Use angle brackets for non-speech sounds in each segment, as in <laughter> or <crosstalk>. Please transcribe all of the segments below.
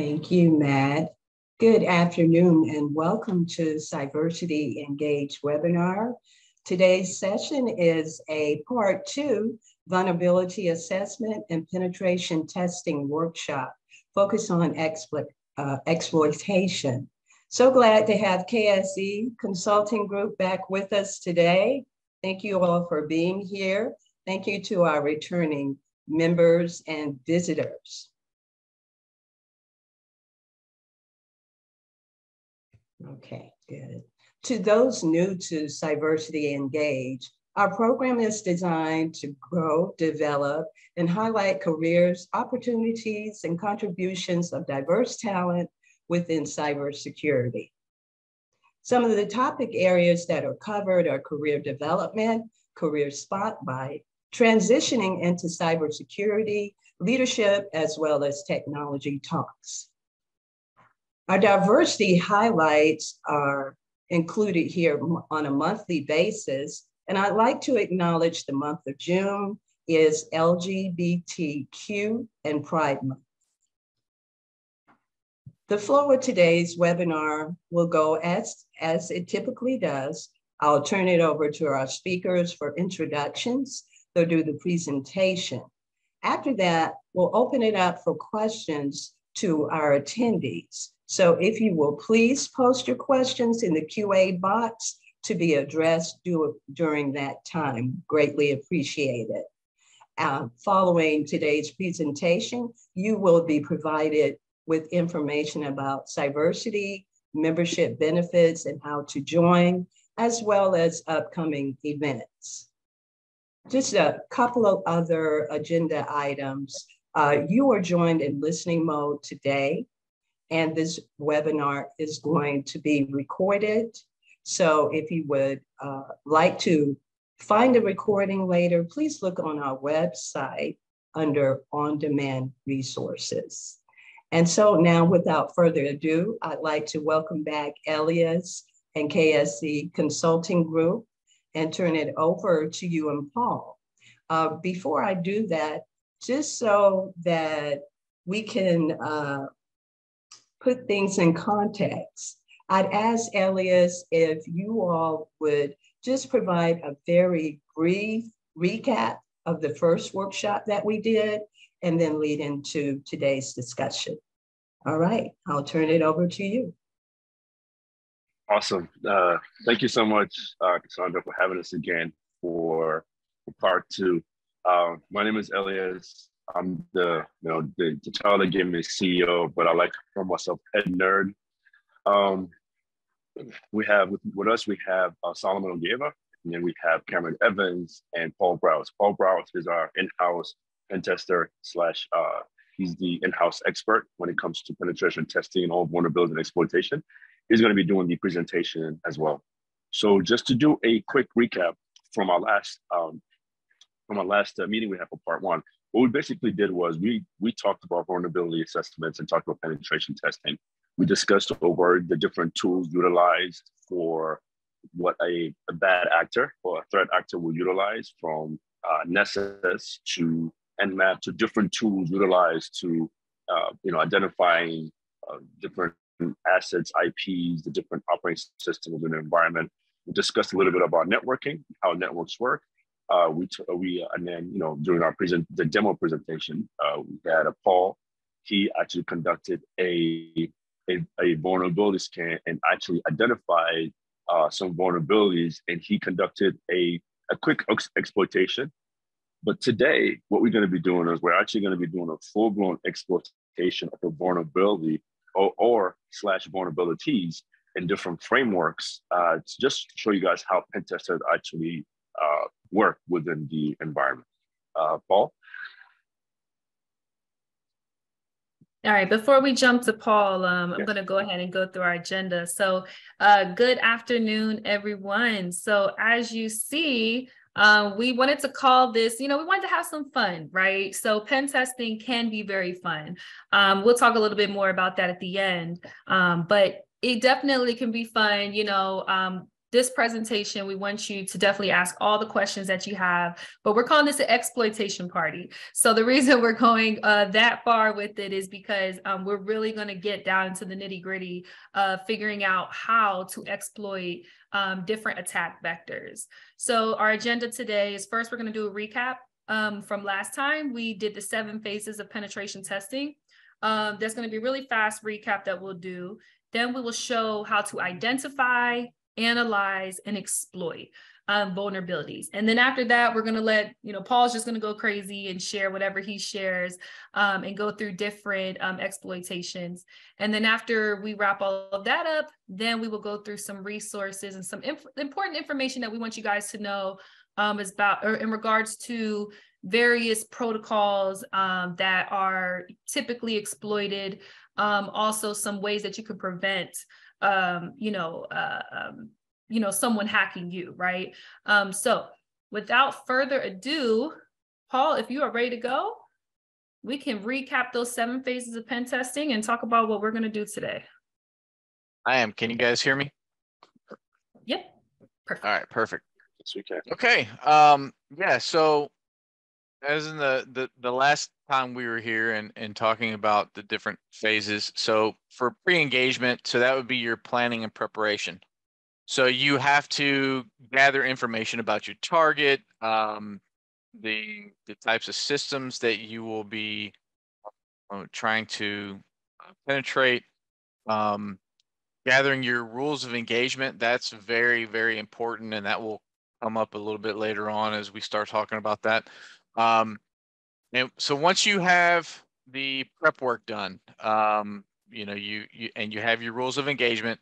Thank you, Matt. Good afternoon and welcome to Cyversity Engage webinar. Today's session is a part two vulnerability assessment and penetration testing workshop focused on exploit, uh, exploitation. So glad to have KSC Consulting Group back with us today. Thank you all for being here. Thank you to our returning members and visitors. Okay, good. To those new to Cyversity Engage, our program is designed to grow, develop, and highlight careers, opportunities, and contributions of diverse talent within cybersecurity. Some of the topic areas that are covered are career development, career spotlight, transitioning into cybersecurity, leadership, as well as technology talks. Our diversity highlights are included here on a monthly basis. And I'd like to acknowledge the month of June is LGBTQ and Pride Month. The flow of today's webinar will go as, as it typically does. I'll turn it over to our speakers for introductions. They'll do the presentation. After that, we'll open it up for questions to our attendees. So if you will please post your questions in the QA box to be addressed during that time. Greatly appreciated. Uh, following today's presentation, you will be provided with information about Cyversity, membership benefits, and how to join, as well as upcoming events. Just a couple of other agenda items. Uh, you are joined in listening mode today and this webinar is going to be recorded. So if you would uh, like to find a recording later, please look on our website under on-demand resources. And so now without further ado, I'd like to welcome back Elias and KSC Consulting Group and turn it over to you and Paul. Uh, before I do that, just so that we can uh, put things in context, I'd ask Elias if you all would just provide a very brief recap of the first workshop that we did and then lead into today's discussion. All right, I'll turn it over to you. Awesome. Uh, thank you so much, uh, Cassandra, for having us again for, part two. Uh, my name is Elias. I'm the you know the, the child that gave me CEO, but I like to call myself head nerd. Um, we have with, with us we have uh, Solomon Ogeva, and then we have Cameron Evans and Paul Browse. Paul Browse is our in-house pen tester slash uh, he's the in-house expert when it comes to penetration testing and all vulnerability and exploitation. He's going to be doing the presentation as well. So just to do a quick recap from our last um, from our last uh, meeting we had for part one, what we basically did was we we talked about vulnerability assessments and talked about penetration testing. We discussed over the different tools utilized for what a, a bad actor or a threat actor will utilize from uh, Nessus to Nmap to different tools utilized to uh, you know identifying uh, different assets, IPs, the different operating systems in the environment. We discussed a little bit about networking, how networks work, uh, we t- uh, we uh, and then you know during our present the demo presentation, uh, we had a Paul. He actually conducted a a, a vulnerability scan and actually identified uh, some vulnerabilities, and he conducted a a quick ex- exploitation. But today, what we're going to be doing is we're actually going to be doing a full blown exploitation of a vulnerability or, or slash vulnerabilities in different frameworks uh, to just show you guys how pen testers actually uh, work within the environment. Uh, Paul? All right, before we jump to Paul, um, I'm going to go ahead and go through our agenda. So, uh, good afternoon, everyone. So, as you see, um, we wanted to call this, you know, we wanted to have some fun, right? So, pen testing can be very fun. Um, we'll talk a little bit more about that at the end, um, but it definitely can be fun. You know, um, this presentation, we want you to definitely ask all the questions that you have, but we're calling this an exploitation party. So the reason we're going uh, that far with it is because um, we're really going to get down into the nitty gritty of figuring out how to exploit um, different attack vectors. So our agenda today is first, we're going to do a recap um, from last time. We did the seven phases of penetration testing. Um, there's going to be a really fast recap that we'll do. Then we will show how to identify, analyze, and exploit um, vulnerabilities. And then after that, we're going to let, you know, Paul's just going to go crazy and share whatever he shares um, and go through different um, exploitations. And then after we wrap all of that up, then we will go through some resources and some inf important information that we want you guys to know um, is about or in regards to various protocols um, that are typically exploited. Um, also, some ways that you can prevent um, you know, uh, um, you know, someone hacking you, right? Um, so without further ado, Paul, if you are ready to go, we can recap those seven phases of pen testing and talk about what we're going to do today. I am. Can you guys hear me? Yep. Perfect. All right, perfect. Yes, we can. Okay. Um, yeah, so as in the, the the last time we were here and and talking about the different phases. So for pre-engagement so that would be your planning and preparation. So you have to gather information about your target um, the the types of systems that you will be uh, trying to penetrate um, gathering your rules of engagement that's very very important and that will come up a little bit later on as we start talking about that um, and so once you have the prep work done, um, you know, you, you and you have your rules of engagement,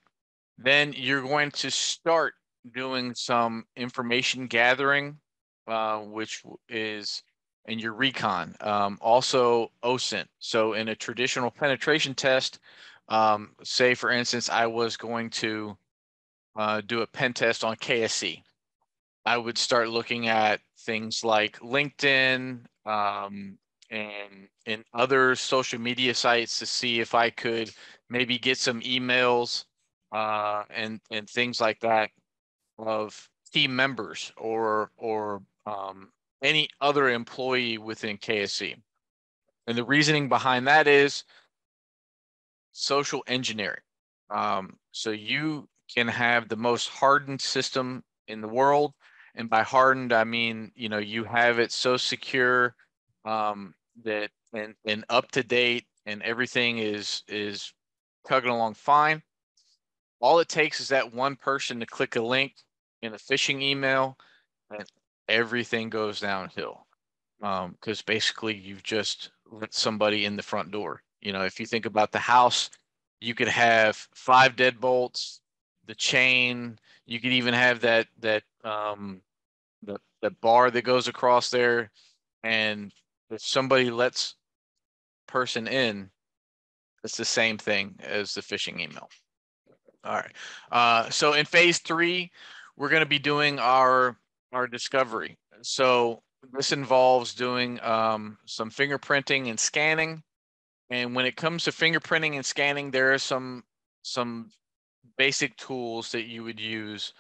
then you're going to start doing some information gathering, uh, which is in your recon. Um, also OSINT. So in a traditional penetration test, um, say for instance, I was going to uh, do a pen test on KSC. I would start looking at things like LinkedIn um, and and other social media sites to see if I could maybe get some emails uh, and and things like that of team members or or um, any other employee within KSC. And the reasoning behind that is social engineering. Um, so you can have the most hardened system in the world and by hardened i mean you know you have it so secure um, that and, and up to date and everything is is tugging along fine. All it takes is that one person to click a link in a phishing email and everything goes downhill. Because um, basically you've just let somebody in the front door. You know if you think about the house you could have five deadbolts the chain you could even have that that um, the, the bar that goes across there. And if somebody lets person in, it's the same thing as the phishing email. All right. Uh, so in phase three, we're going to be doing our our discovery. So this involves doing um, some fingerprinting and scanning. And when it comes to fingerprinting and scanning, there are some some basic tools that you would use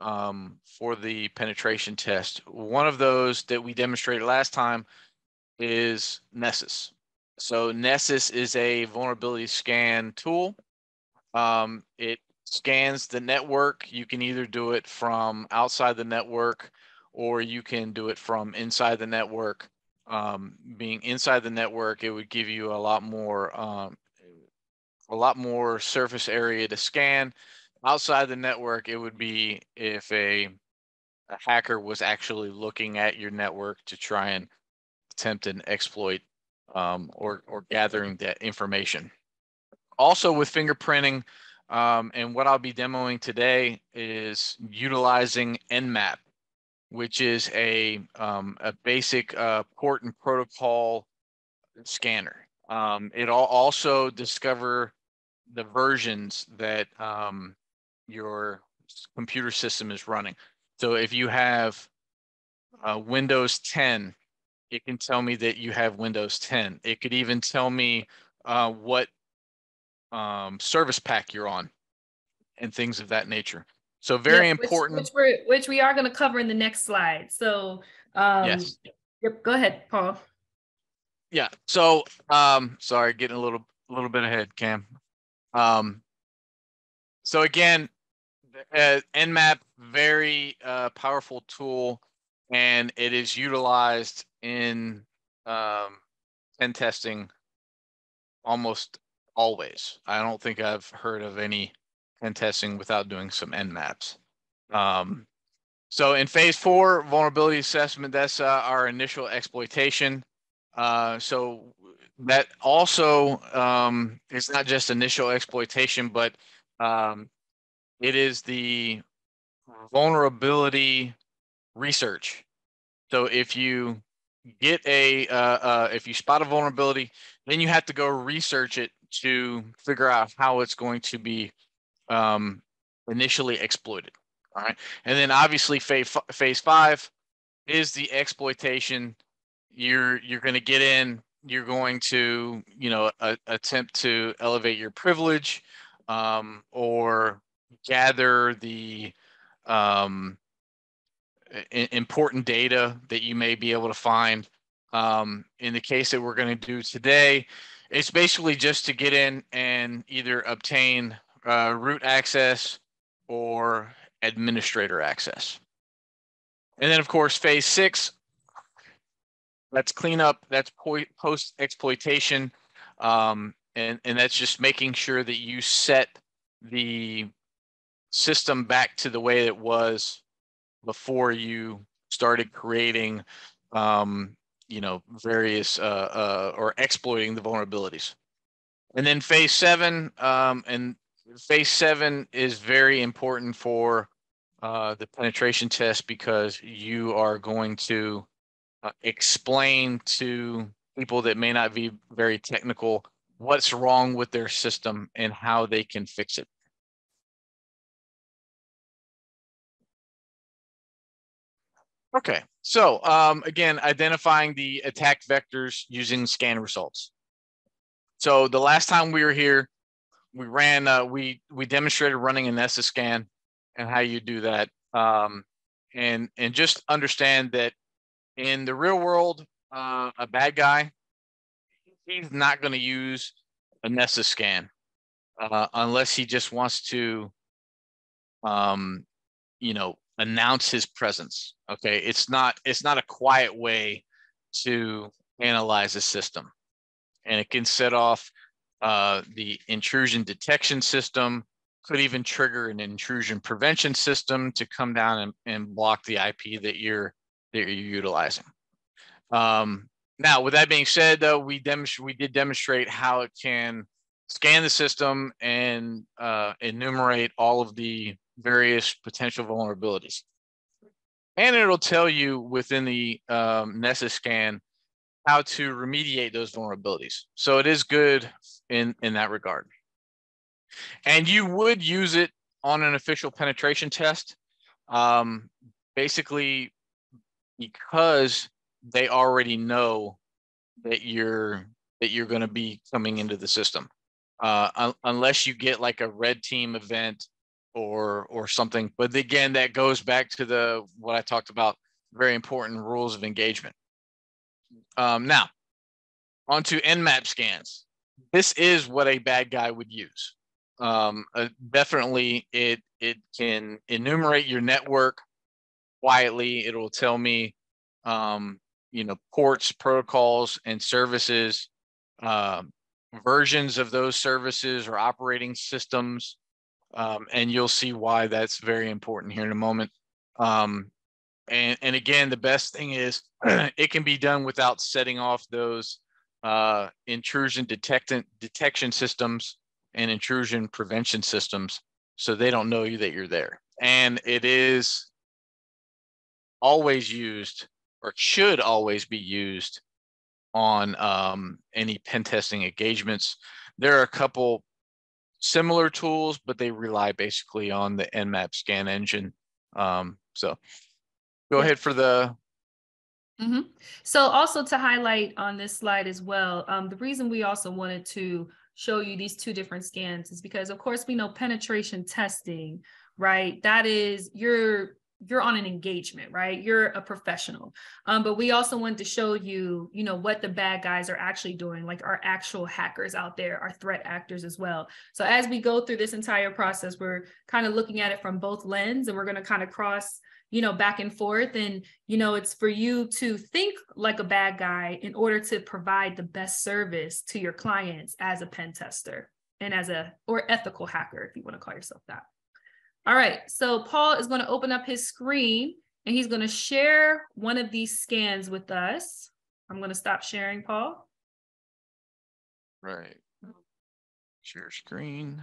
um, for the penetration test. One of those that we demonstrated last time is Nessus. So Nessus is a vulnerability scan tool. Um, it scans the network. You can either do it from outside the network or you can do it from inside the network. Um, being inside the network, it would give you a lot more um, a lot more surface area to scan outside the network, it would be if a, a hacker was actually looking at your network to try and attempt an exploit um, or, or gathering that information. Also with fingerprinting, um, and what I'll be demoing today is utilizing Nmap, which is a, um, a basic uh, port and protocol scanner. Um, it'll also discover the versions that um, your computer system is running. So if you have uh, Windows 10, it can tell me that you have Windows 10. It could even tell me uh, what um, service pack you're on and things of that nature. So very yeah, important. Which, which, which, we are going to cover in the next slide. So um, yes. Yep. Go ahead, Paul. Yeah. So um, sorry, getting a little a little bit ahead, Cam. Um, so again, uh, Nmap very uh, powerful tool, and it is utilized in um, pen testing almost always. I don't think I've heard of any pen testing without doing some Nmaps. Um, so in phase four, vulnerability assessment, that's uh, our initial exploitation. Uh, so that also um, is not just initial exploitation, but um, it is the vulnerability research. So if you get a, uh, uh, if you spot a vulnerability, then you have to go research it to figure out how it's going to be um, initially exploited. All right. And then obviously phase, phase five is the exploitation. You're, you're going to get in, you're going to, you know, a, attempt to elevate your privilege um, or gather the um, important data that you may be able to find. Um, in the case that we're going to do today, it's basically just to get in and either obtain uh, root access or administrator access. And then, of course, phase six, that's cleanup, that's post exploitation. Um, and, and that's just making sure that you set the system back to the way it was before you started creating um, you know various uh, uh, or exploiting the vulnerabilities and then phase seven um, and phase seven is very important for uh, the penetration test because you are going to uh, explain to people that may not be very technical what's wrong with their system and how they can fix it Okay, so um, again, identifying the attack vectors using scan results. So the last time we were here, we ran, uh, we we demonstrated running an Nessus scan and how you do that, um, and and just understand that in the real world, uh, a bad guy, he's not going to use a Nessus scan uh, unless he just wants to, um, you know, announce his presence. Okay, it's not it's not a quiet way to analyze a system, and it can set off uh, the intrusion detection system. Could even trigger an intrusion prevention system to come down and, and block the IP that you're that you're utilizing. Um, now, with that being said, though, we demonstrate we did demonstrate how it can scan the system and uh, enumerate all of the various potential vulnerabilities. And it'll tell you within the um, Nessus scan how to remediate those vulnerabilities. So it is good in, in that regard. And you would use it on an official penetration test, um, basically because they already know that you're that you're going to be coming into the system. Uh, un- unless you get like a red team event or or something. But again, that goes back to the what I talked about, very important rules of engagement. Um, now, onto Nmap scans. This is what a bad guy would use. Um, uh, definitely, it it can enumerate your network quietly. It will tell me, um, you know, ports, protocols, and services, um, versions of those services or operating systems um, and you'll see why that's very important here in a moment. Um, and, and again, the best thing is <clears throat> it can be done without setting off those uh, intrusion detectant detection systems and intrusion prevention systems so they don't know you that you're there. And it is always used or should always be used on um, any pen testing engagements. There are a couple similar tools, but they rely basically on the Nmap scan engine. Um, so go ahead for the. Mm-hmm. So also to highlight on this slide as well, um, the reason we also wanted to show you these two different scans is because of course we know penetration testing right? That is you're you're on an engagement, right? You're a professional. Um, but we also want to show you, you know, what the bad guys are actually doing, like our actual hackers out there, our threat actors as well. So as we go through this entire process, we're kind of looking at it from both lens and we're going to kind of cross you know back and forth and you know it's for you to think like a bad guy in order to provide the best service to your clients as a pen tester and as a or ethical hacker if you want to call yourself that all right so paul is going to open up his screen and he's going to share one of these scans with us i'm going to stop sharing paul right share screen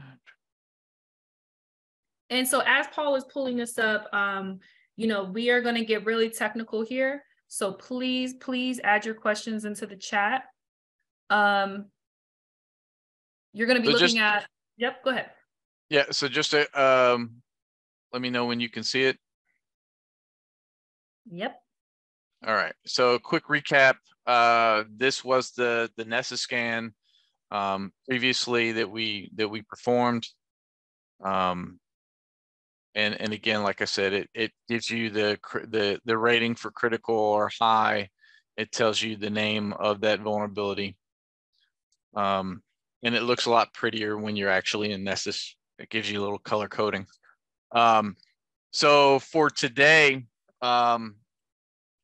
and so as paul is pulling this up um, you know, we are going to get really technical here. So please, please add your questions into the chat. Um, you're going to be so looking just, at, yep, go ahead. Yeah. So just to, um, let me know when you can see it. Yep. All right. So quick recap. Uh, this was the the Nessus scan um, previously that we that we performed. Um, and and again like i said it it gives you the the the rating for critical or high it tells you the name of that vulnerability um, and it looks a lot prettier when you're actually in nessus it gives you a little color coding um, so for today um,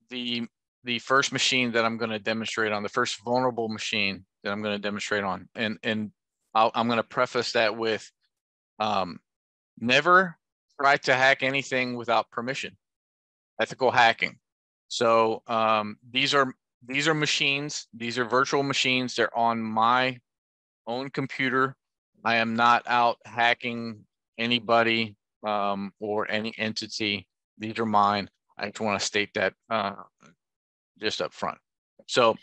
the the first machine that i'm going to demonstrate on the first vulnerable machine that i'm going to demonstrate on and and i am going to preface that with um, never try to hack anything without permission, ethical hacking. So um, these are these are machines. These are virtual machines. They're on my own computer. I am not out hacking anybody um, or any entity. These are mine. I just want to state that uh, just up front. So,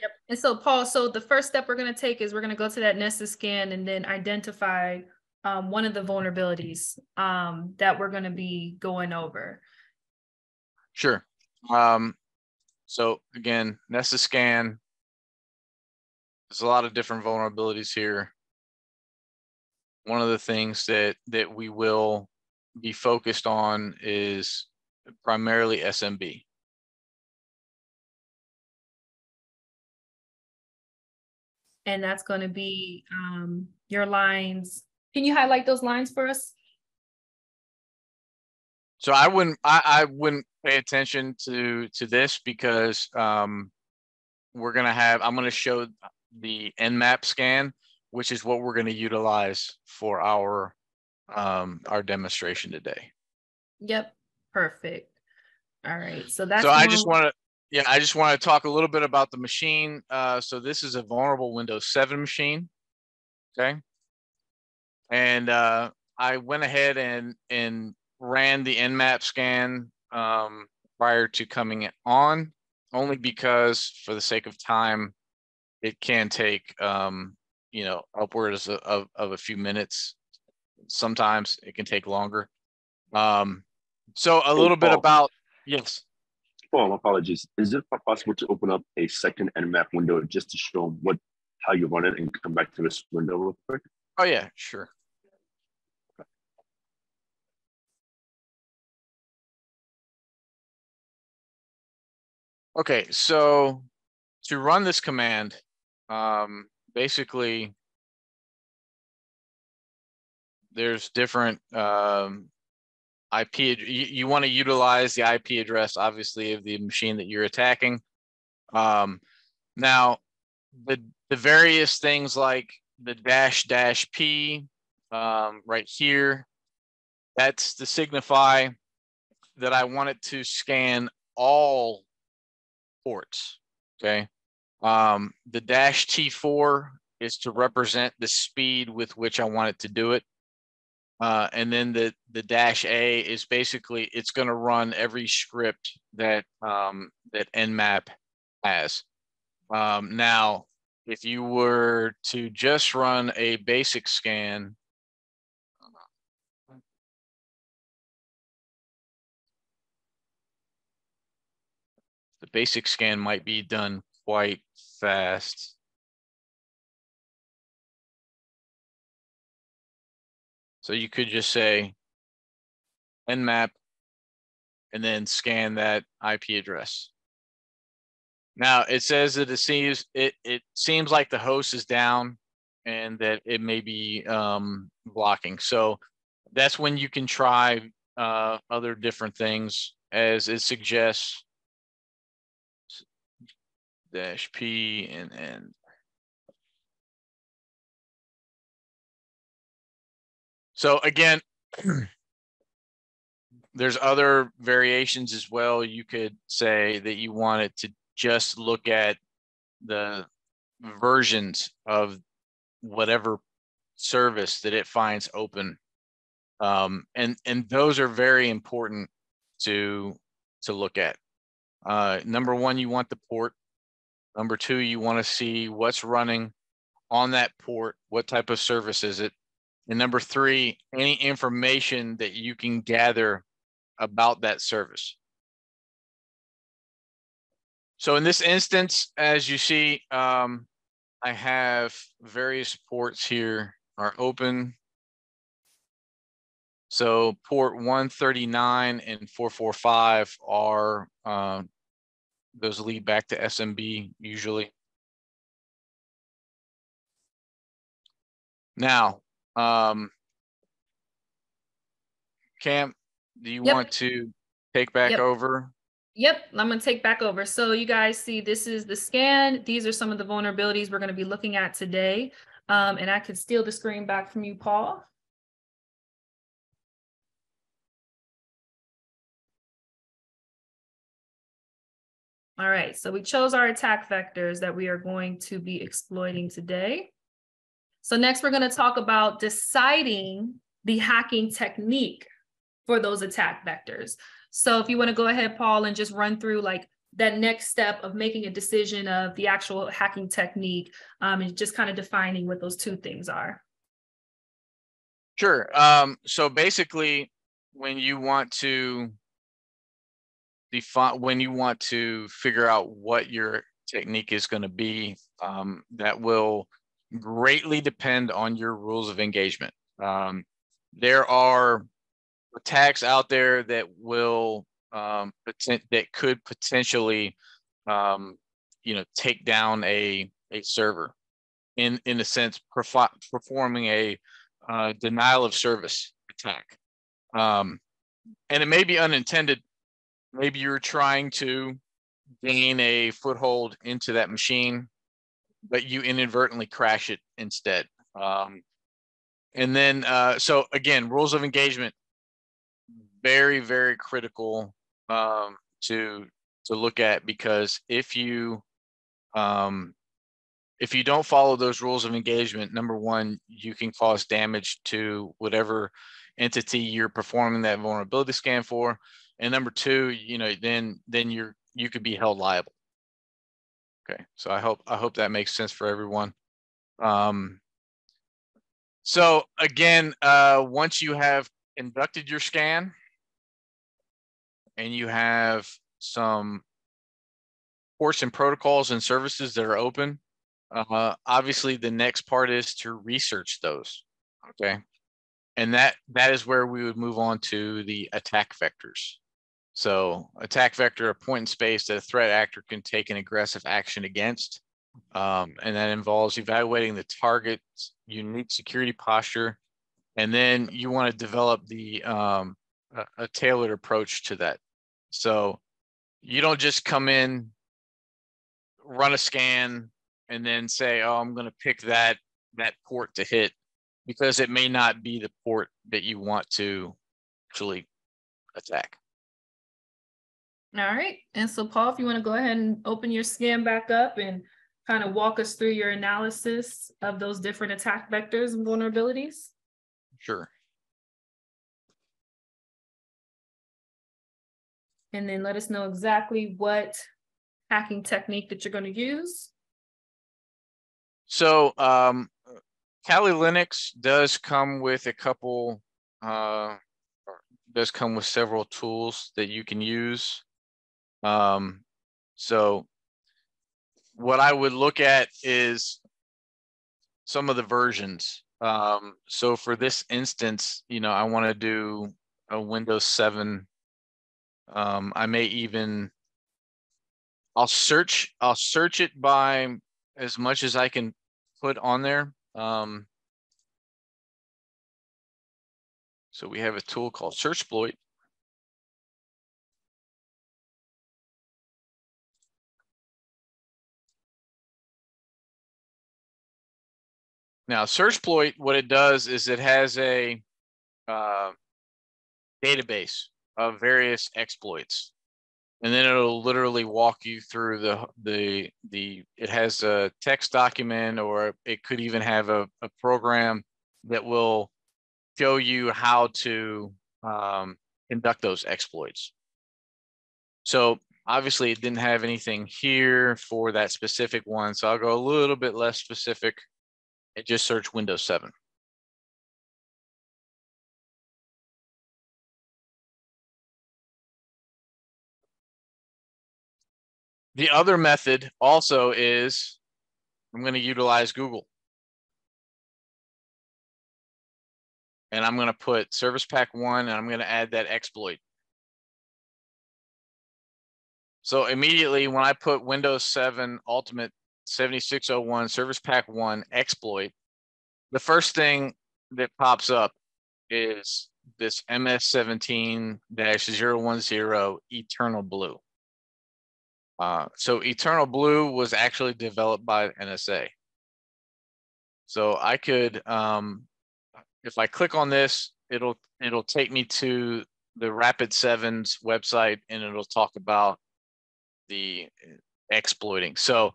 yep. And so, Paul, so the first step we're going to take is we're going to go to that Nessus scan and then identify um, one of the vulnerabilities um, that we're going to be going over. Sure. Um, so again, Nessus scan. There's a lot of different vulnerabilities here. One of the things that that we will be focused on is primarily SMB. And that's going to be um, your lines can you highlight those lines for us? So I wouldn't I, I wouldn't pay attention to to this because um, we're gonna have I'm gonna show the Nmap scan, which is what we're gonna utilize for our um, our demonstration today. Yep, perfect. All right, so that's so I just want to yeah I just want to talk a little bit about the machine. Uh, so this is a vulnerable Windows 7 machine. Okay, and uh, I went ahead and and ran the Nmap scan um, prior to coming on, only because for the sake of time, it can take um, you know upwards of, of, of, a few minutes. Sometimes it can take longer. Um, so a little bit about yes. Paul, apologies. Is it possible to open up a second Nmap window just to show what how you run it and come back to this window real quick? Oh yeah, sure. Okay, so to run this command, um, basically there's different um, IP, you, you want to utilize the IP address, obviously, of the machine that you're attacking. Um, now, the, the various things like the dash dash P um, right here, that's to signify that I want it to scan all ports. Okay. Um, the dash T4 is to represent the speed with which I want it to do it. Uh, and then the, the dash A is basically, it's going to run every script that, um, that Nmap has. Um, now, if you were to just run a basic scan, the basic scan might be done quite fast. So you could just say nmap, and then scan that IP address. Now it says that it seems it it seems like the host is down and that it may be um, blocking. So that's when you can try uh, other different things as it suggests dash p and and so again <clears throat> there's other variations as well. You could say that you want it to just look at the versions of whatever service that it finds open. Um, and and those are very important to to look at. Uh, number one you want the port. Number two you want to see what's running on that port. What type of service is it and number three any information that you can gather about that service so in this instance, as you see, um, I have various ports here are open. So port 139 and 445 are, uh, those lead back to SMB usually. Now, um, Cam, do you yep. want to take back yep. over? Yep, I'm gonna take back over. So you guys see this is the scan. These are some of the vulnerabilities we're gonna be looking at today. Um, and I could steal the screen back from you, Paul. All right, so we chose our attack vectors that we are going to be exploiting today. So next we're gonna talk about deciding the hacking technique for those attack vectors. So if you want to go ahead, Paul, and just run through like that next step of making a decision of the actual hacking technique um, and just kind of defining what those two things are. Sure. Um, so basically, when you want to define, when you want to figure out what your technique is going to be, um, that will greatly depend on your rules of engagement. Um, there are attacks out there that will um, that could potentially um, you know take down a a server in in a sense performing a uh, denial of service attack. Um, and it may be unintended. Maybe you're trying to gain a foothold into that machine but you inadvertently crash it instead um, and then uh, so again rules of engagement very very critical um, to to look at because if you um, if you don't follow those rules of engagement, number one, you can cause damage to whatever entity you're performing that vulnerability scan for, and number two, you know, then then you're you could be held liable. Okay, so I hope I hope that makes sense for everyone. Um, so again, uh, once you have inducted your scan, and you have some ports and protocols and services that are open, uh, obviously the next part is to research those. Okay. And that that is where we would move on to the attack vectors. So attack vector, a point in space that a threat actor can take an aggressive action against. Um, and that involves evaluating the target's unique security posture. And then you want to develop the um, a, a tailored approach to that. So you don't just come in, run a scan, and then say, "Oh, I'm going to pick that that port to hit," because it may not be the port that you want to actually attack. All right. And so, Paul, if you want to go ahead and open your scan back up and kind of walk us through your analysis of those different attack vectors and vulnerabilities. Sure. and then let us know exactly what hacking technique that you're going to use. So um, Kali Linux does come with a couple, uh, does come with several tools that you can use. Um, so what I would look at is some of the versions. Um, so for this instance, you know, I want to do a Windows 7. Um, I may even, I'll search, I'll search it by as much as I can put on there. Um, so we have a tool called Searchsploit. Now, Searchsploit, what it does is it has a uh, database of various exploits, and then it'll literally walk you through the the the. It has a text document, or it could even have a, a program that will show you how to um, conduct those exploits. So obviously, it didn't have anything here for that specific one, so I'll go a little bit less specific and just search Windows 7. The other method also is I'm going to utilize Google. And I'm going to put Service Pack 1 and I'm going to add that exploit. So immediately when I put Windows 7 Ultimate 7601 Service Pack 1 exploit, the first thing that pops up is this MS17-010 Eternal Blue. Uh, so Eternal Blue was actually developed by NSA. So I could, um, if I click on this, it'll it'll take me to the Rapid Sevens website, and it'll talk about the exploiting. So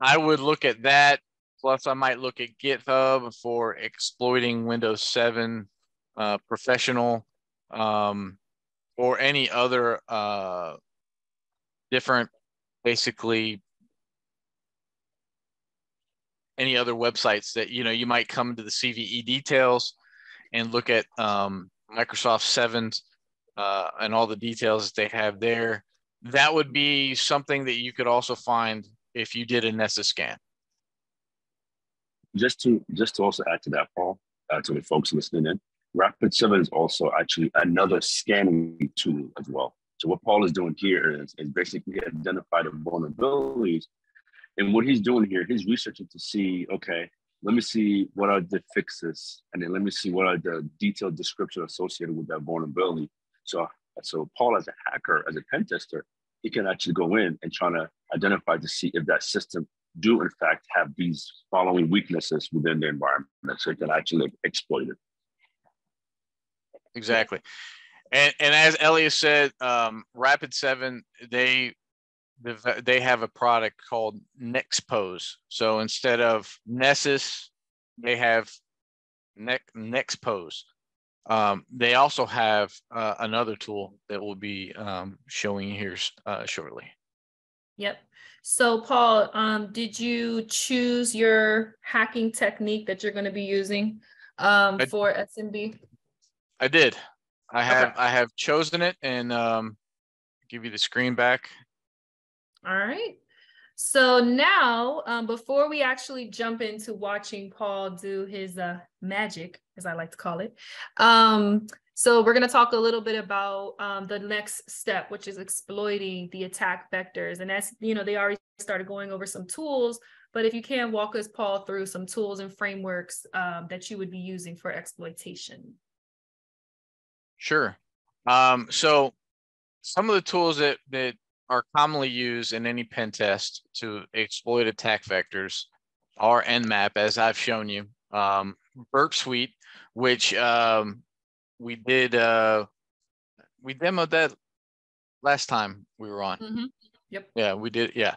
I would look at that. Plus, I might look at GitHub for exploiting Windows 7 uh, professional um, or any other uh, different, basically, any other websites that you know you might come to the CVE details and look at um, Microsoft 7s uh, and all the details that they have there. That would be something that you could also find if you did a Nessus scan. Just to just to also add to that, Paul, uh, to the folks listening in, Rapid Seven is also actually another scanning tool as well. So what Paul is doing here is, is basically identify the vulnerabilities, and what he's doing here, he's researching to see, okay, let me see what are the fixes, and then let me see what are the detailed description associated with that vulnerability. So, so Paul, as a hacker, as a pen tester, he can actually go in and try to identify to see if that system do in fact have these following weaknesses within the environment so it can actually exploit it. Exactly. And, and as Elias said, um, Rapid 7, they they have a product called Nexpose. So instead of Nessus, they have ne- Nexpose. Um, they also have uh, another tool that we'll be um, showing here uh, shortly. Yep. So Paul, um, did you choose your hacking technique that you're going to be using um, I, for SMB? I did. I have okay. I have chosen it and um, give you the screen back. All right. So now, um, before we actually jump into watching Paul do his uh, magic, as I like to call it, um, so we're going to talk a little bit about um, the next step, which is exploiting the attack vectors. And that's, you know, they already started going over some tools, but if you can walk us, Paul, through some tools and frameworks um, that you would be using for exploitation. Sure. Um, so some of the tools that, that are commonly used in any pen test to exploit attack vectors are Nmap, as I've shown you. Um, Burp Suite, which um, we did, uh, we demoed that last time we were on. Mm-hmm. Yep. Yeah, we did. Yeah.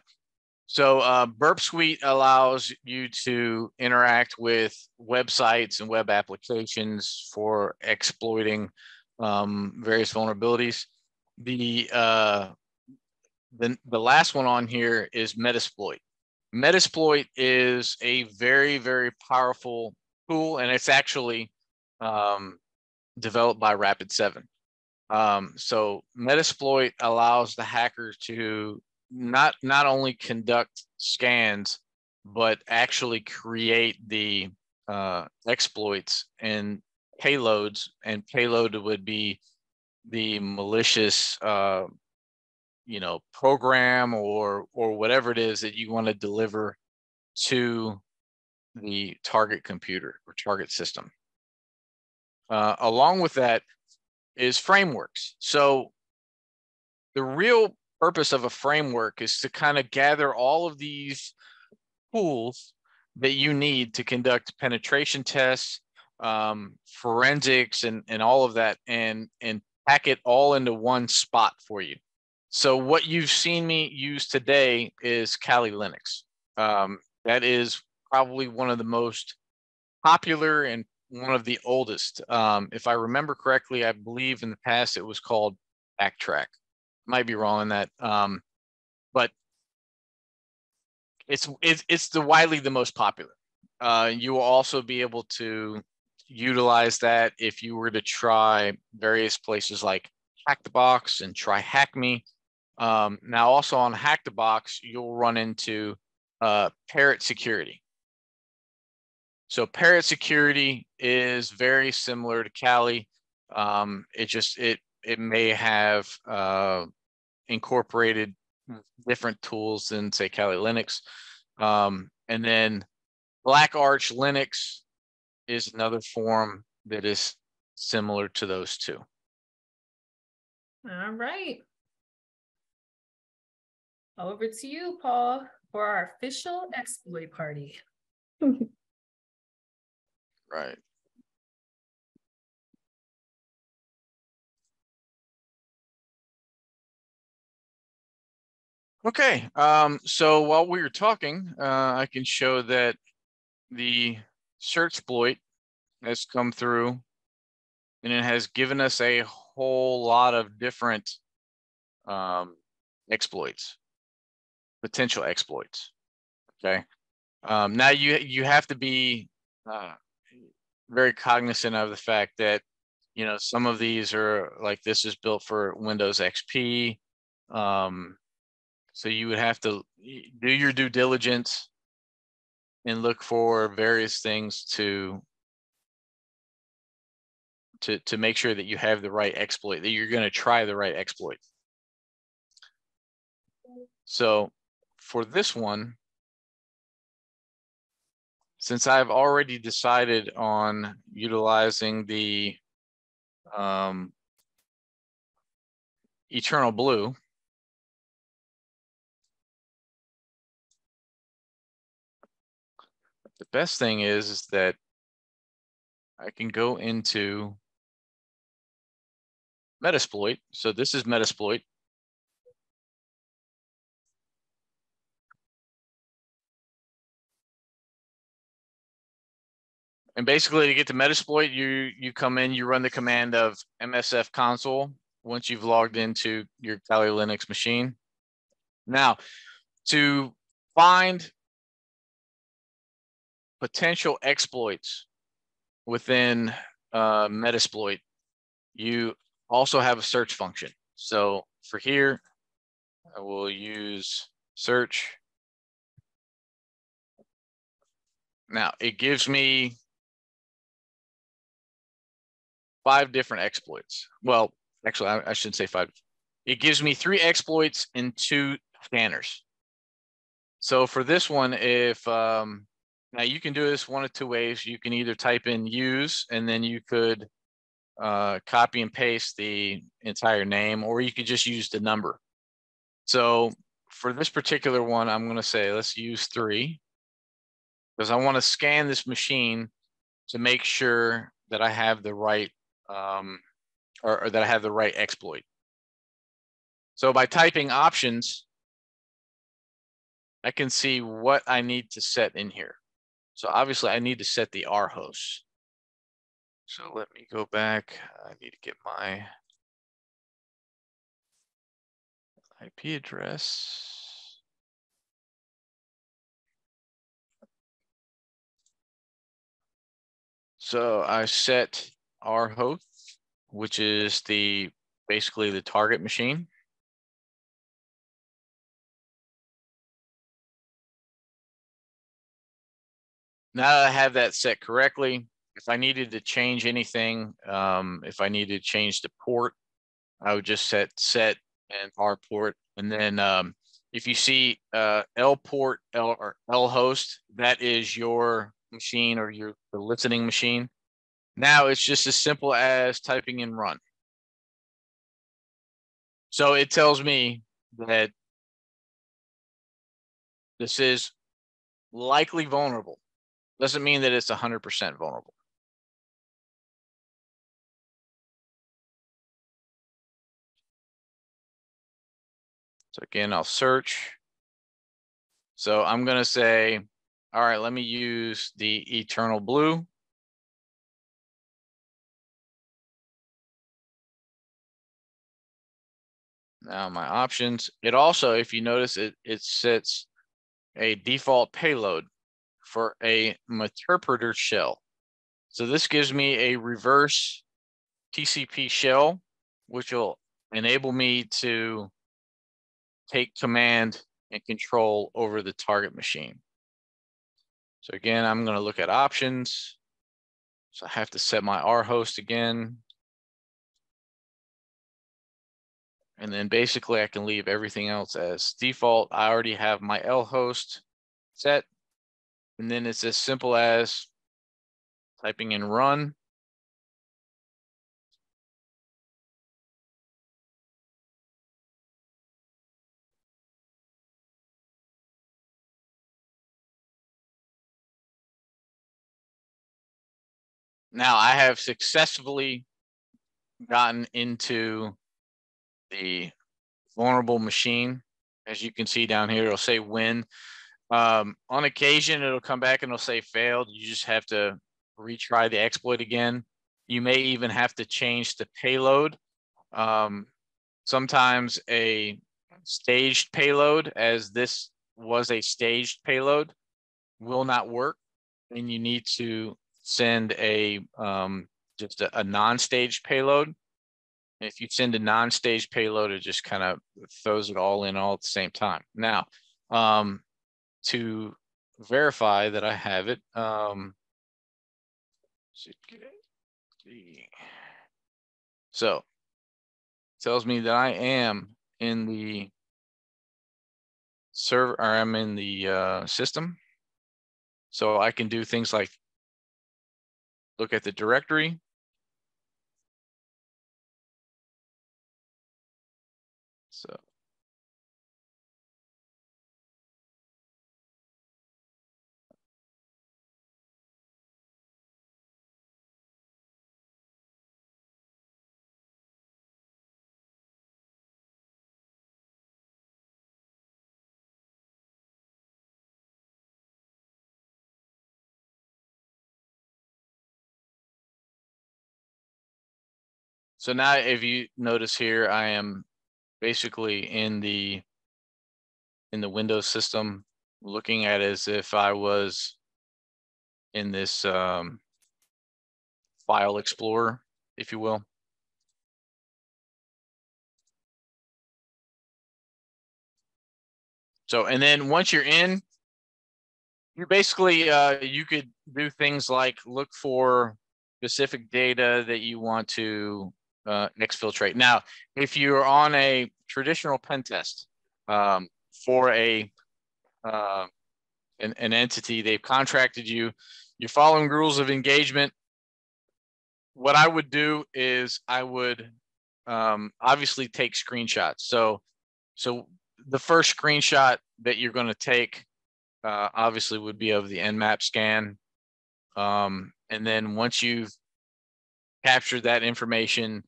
So uh, Burp Suite allows you to interact with websites and web applications for exploiting um, various vulnerabilities. The uh, the, the last one on here is Metasploit. Metasploit is a very, very powerful tool, and it's actually um, developed by Rapid7. Um, so Metasploit allows the hacker to not not only conduct scans, but actually create the uh, exploits and payloads. And payload would be the malicious, uh, you know, program or or whatever it is that you want to deliver to the target computer or target system. Uh, along with that is frameworks. So the real purpose of a framework is to kind of gather all of these tools that you need to conduct penetration tests, um, forensics, and and all of that, and and pack it all into one spot for you. So what you've seen me use today is Kali Linux. Um, that is probably one of the most popular and one of the oldest. Um, if I remember correctly, I believe in the past it was called Backtrack. Might be wrong on that, um, but it's it's it's the widely the most popular. Uh, you will also be able to utilize that if you were to try various places like Hack the Box and try Hack Me. Um, now, also on Hack the Box, you'll run into uh, Parrot Security. So Parrot Security is very similar to Kali. Um, it just it it may have uh, incorporated different tools than say Kali Linux. Um, and then Black Arch Linux is another form that is similar to those two. All right. Over to you, Paul, for our official exploit party. Right. Okay, um, so while we were talking, uh, I can show that the search exploit has come through and it has given us a whole lot of different um, exploits, potential exploits. Okay. Um, now you you have to be uh, very cognizant of the fact that you know some of these are like this is built for Windows XP. Um, so you would have to do your due diligence and look for various things to to to make sure that you have the right exploit that you're going to try the right exploit so for this one since I've already decided on utilizing the um, eternal blue The best thing is, is that I can go into Metasploit. So this is Metasploit. And basically to get to Metasploit, you, you come in, you run the command of MSF console once you've logged into your Kali Linux machine. Now, to find potential exploits within uh, Metasploit, you also have a search function. So for here, I will use search. Now it gives me five different exploits. Well, actually, I, I shouldn't say five. It gives me three exploits and two scanners. So for this one, if um, now you can do this one of two ways. You can either type in use and then you could uh, copy and paste the entire name, or you could just use the number. So for this particular one, I'm going to say let's use three because I want to scan this machine to make sure that I have the right um, or, or that I have the right exploit. So by typing options, I can see what I need to set in here. So obviously I need to set the R host. So let me go back. I need to get my IP address. So I set R host, which is the basically the target machine. now that I have that set correctly, if I needed to change anything, um, if I needed to change the port I would just set set and R port. And then um, if you see uh, L port L or L host, that is your machine or your the listening machine. Now it's just as simple as typing in run. So it tells me that this is likely vulnerable. Doesn't mean that it's 100% vulnerable. So again, I'll search. So I'm going to say, all right, let me use the eternal blue. Now my options, it also, if you notice, it, it sets a default payload for a Meterpreter shell. So this gives me a reverse TCP shell, which will enable me to take command and control over the target machine. So again, I'm going to look at options. So I have to set my R host again. And then basically I can leave everything else as default. I already have my L host set. And then it's as simple as typing in run. Now I have successfully gotten into the vulnerable machine. As you can see down here, it'll say win. Um, on occasion, it'll come back and it'll say failed. You just have to retry the exploit again. You may even have to change the payload. Um, sometimes a staged payload, as this was a staged payload, will not work. And you need to send a um, just a, a non-staged payload. If you send a non-stage payload, it just kind of throws it all in all at the same time. Now, um, to verify that I have it, um, so tells me that I am in the server or I'm in the uh, system. So I can do things like look at the directory. So now if you notice here, I am basically in the in the Windows system, looking at as if I was in this um, file explorer, if you will. So, and then once you're in, you basically, uh, you could do things like look for specific data that you want to uh, exfiltrate. Now, if you're on a traditional pen test um, for a uh, an, an entity, they've contracted you, you're following rules of engagement. What I would do is I would um, obviously take screenshots. So, so the first screenshot that you're going to take uh, obviously would be of the Nmap scan. Um, and then once you've captured that information,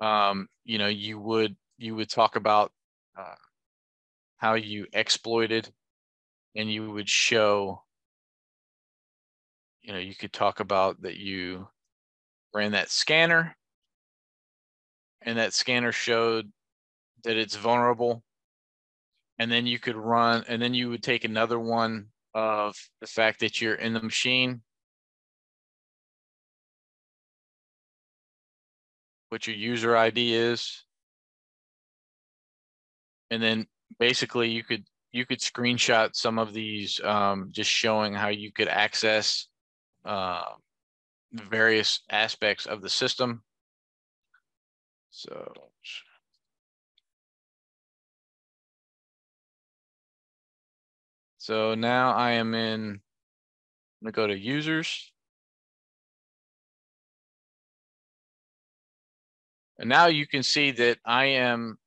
um, you know, you would you would talk about uh, how you exploited, and you would show. You know, you could talk about that you ran that scanner, and that scanner showed that it's vulnerable, and then you could run, and then you would take another one of the fact that you're in the machine what your user ID is. And then basically you could you could screenshot some of these um, just showing how you could access uh, various aspects of the system. So So now I am in, I'm gonna go to users. And now you can see that I am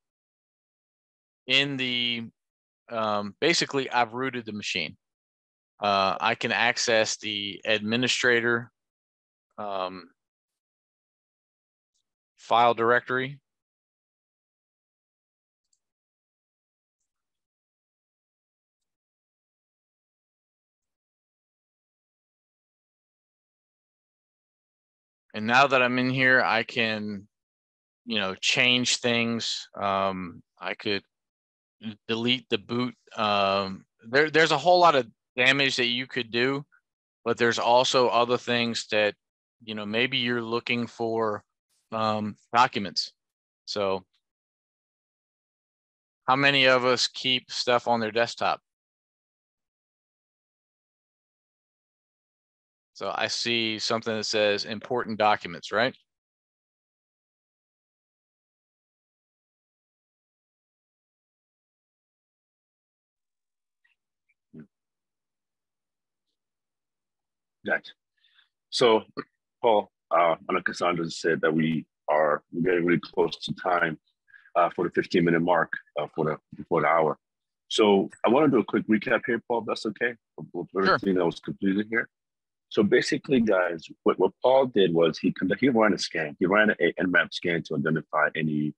in the, um, basically I've rooted the machine. Uh, I can access the administrator um, file directory. And now that I'm in here, I can, you know, change things. Um, I could delete the boot. Um, there, there's a whole lot of damage that you could do, but there's also other things that, you know, maybe you're looking for um, documents. So how many of us keep stuff on their desktop? So I see something that says important documents, right? Gotcha. So, Paul, uh, Cassandra said that we are getting really close to time uh, for the 15 minute mark uh, for the for the hour. So I want to do a quick recap here, Paul. That's okay. Of everything sure. that was completed here. So basically, guys, what, what Paul did was he he ran a scan. He ran an Nmap scan to identify any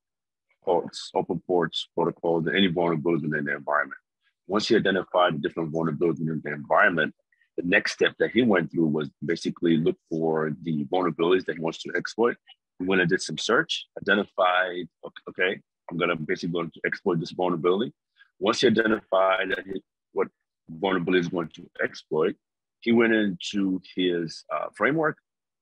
ports, open ports, protocols, and any vulnerabilities in the environment. Once he identified the different vulnerabilities in the environment, the next step that he went through was basically look for the vulnerabilities that he wants to exploit. He went and did some search, identified, okay, I'm gonna basically going to exploit this vulnerability. Once he identified that what vulnerability is going to exploit, he went into his uh, framework